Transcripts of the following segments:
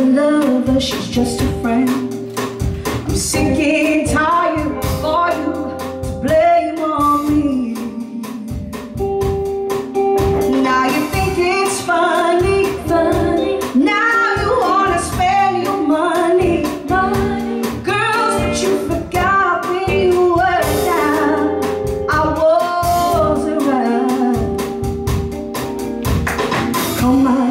a lover, she's just a friend. I'm sick and tired for you to blame on me. Now you think it's funny, funny. Now you wanna spend your money, money. Girls, but you forgot when you were down. I was around. Come on,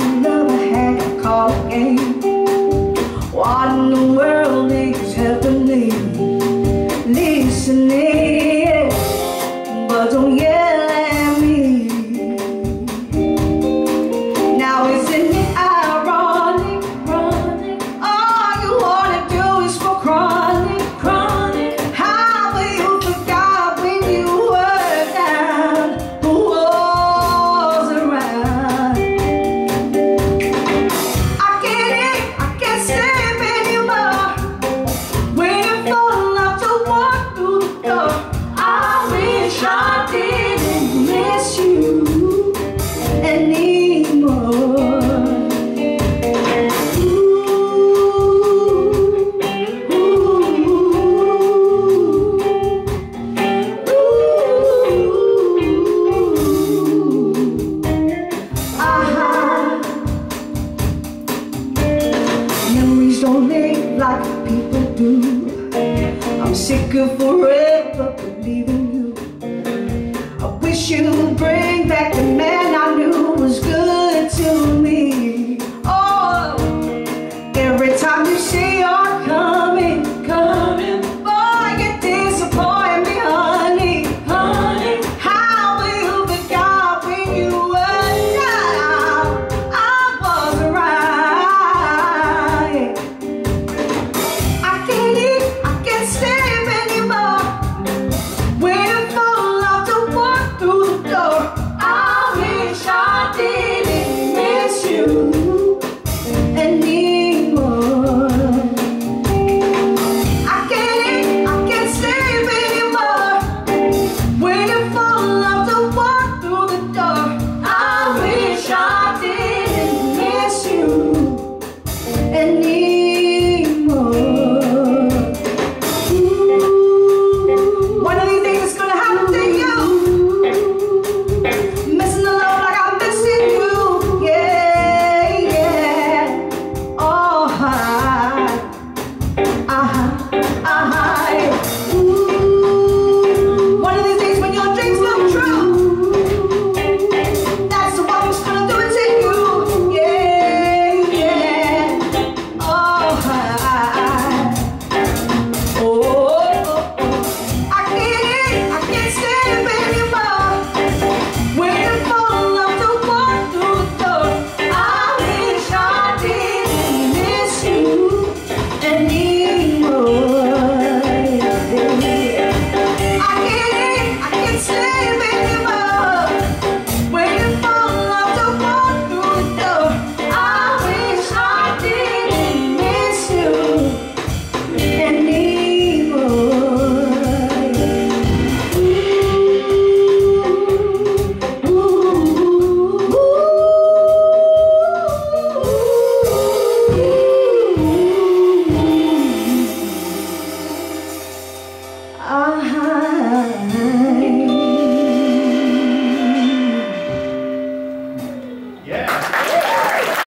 like people do. I'm sick of forever believing you. I wish you would bring back the you.